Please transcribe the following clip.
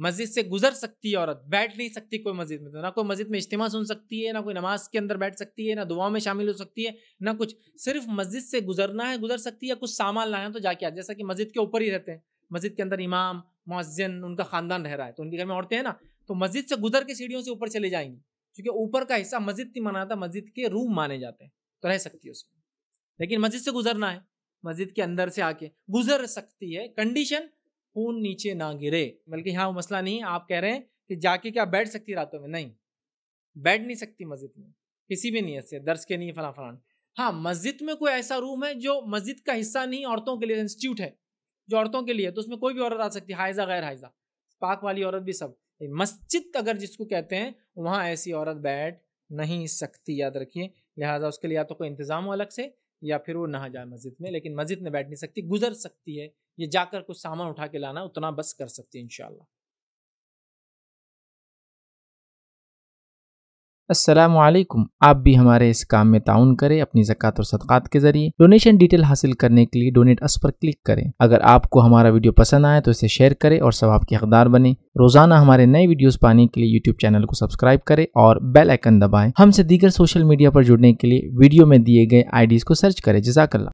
मस्जिद से गुजर सकती है औरत, बैठ नहीं सकती कोई मस्जिद में। तो ना कोई मस्जिद में इज्तिमा सुन सकती है, ना कोई नमाज़ के अंदर बैठ सकती है, ना दुआ में शामिल हो सकती है, ना कुछ। सिर्फ़ मस्जिद से गुजरना है, गुजर सकती है कुछ सामान लाना है तो जाके आ। जैसा कि मस्जिद के ऊपर ही रहते हैं। मस्जिद के अंदर इमाम, मुअज्जिन, उनका खानदान रह रहा है। तो उनके घर में औरतें हैं ना तो मस्जिद से गुजर के सीढ़ियों से ऊपर चले जाएँगी। क्योंकि ऊपर का हिस्सा मस्जिद नहीं माना जाता मस्जिद के रूम माने जाते हैं। तो रह सकती है उसमें। लेकिन मस्जिद से गुजरना है, मस्जिद के अंदर से आके गुजर सकती है। कंडीशन खून नीचे ना गिरे। बल्कि यहाँ वो मसला नहीं, आप कह रहे हैं कि जाके क्या बैठ सकती रातों में? नहीं। बैठ नहीं सकती मस्जिद में। किसी भी नीयत से दर्ज के नहीं फला फलान हाँ मस्जिद में कोई ऐसा रूम है जो मस्जिद का हिस्सा नहीं, औरतों के लिए इंस्टीट्यूट है। जो औरतों के लिए तो उसमें कोई भी औरत आ सकती है, हाइजा गैर हाइजा पाक वाली औरत भी सब। मस्जिद अगर जिसको कहते हैं, वहाँ ऐसी औरत बैठ नहीं सकती, याद रखिए। लिहाजा उसके लिए या तो कोई इंतज़ाम हो अलग से या फिर वो नहा जाए मस्जिद में, लेकिन मस्जिद में बैठ नहीं सकती, गुजर सकती है। ये जाकर कुछ सामान उठा के लाना, उतना बस कर सकती है इनशाला असलकुम आप भी हमारे इस काम में ताउन करें, अपनी जक़ात और सदक़ात के ज़रिए। डोनेशन डिटेल हासिल करने के लिए डोनेट अस पर क्लिक करें। अगर आपको हमारा वीडियो पसंद आए तो इसे शेयर करें और सवाब के हकदार बने। रोज़ाना हमारे नए वीडियोस पाने के लिए यूट्यूब चैनल को सब्सक्राइब करें और बेल आइकन दबाएँ। हमसे दीगर सोशल मीडिया पर जुड़ने के लिए वीडियो में दिए गए आईडीज़ को सर्च करें। जजाकल्ला